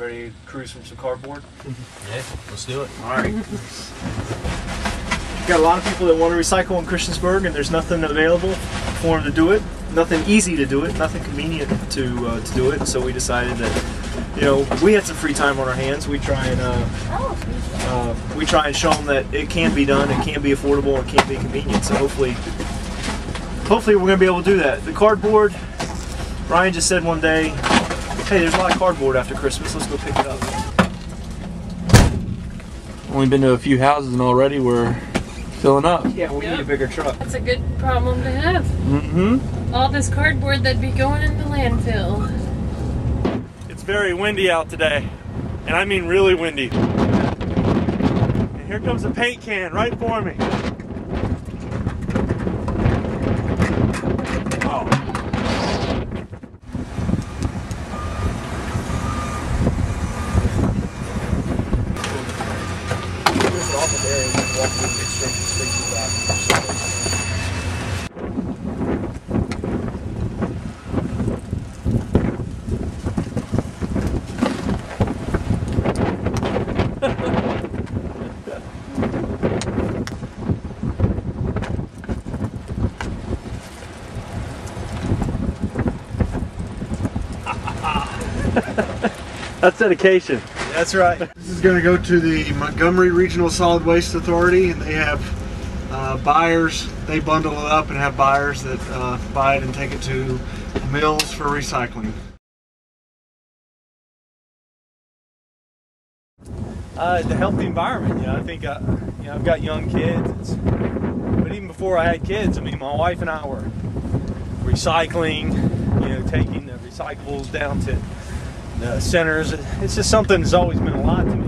Ready to cruise from some cardboard? Yeah, let's do it. All right. Got a lot of people that want to recycle in Christiansburg, and there's nothing available for them to do it. Nothing easy to do it. Nothing convenient to uh, to do it. So we decided that, you know, we had some free time on our hands. We try and uh, uh, we try and show them that it can be done. It can be affordable. and It can be convenient. So hopefully, hopefully we're gonna be able to do that. The cardboard. Ryan just said one day, "Hey, there's a lot of cardboard after Christmas. Let's go pick it up." Only been to a few houses and already we're filling up. Yeah, we need a bigger truck. That's a good problem to have. Mm-hmm. All this cardboard that'd be going in the landfill. It's very windy out today. And I mean really windy. And here comes a paint can right for me. That's dedication. That's right. This is going to go to the Montgomery Regional Solid Waste Authority, and they have uh, buyers. They bundle it up and have buyers that uh, buy it and take it to mills for recycling. Uh, to help the environment, you know, I think, uh, you know, I've got young kids. It's, but even before I had kids, I mean, my wife and I were recycling, you know, taking the recyclables down to the centers. It's just something that's always been a lot to me.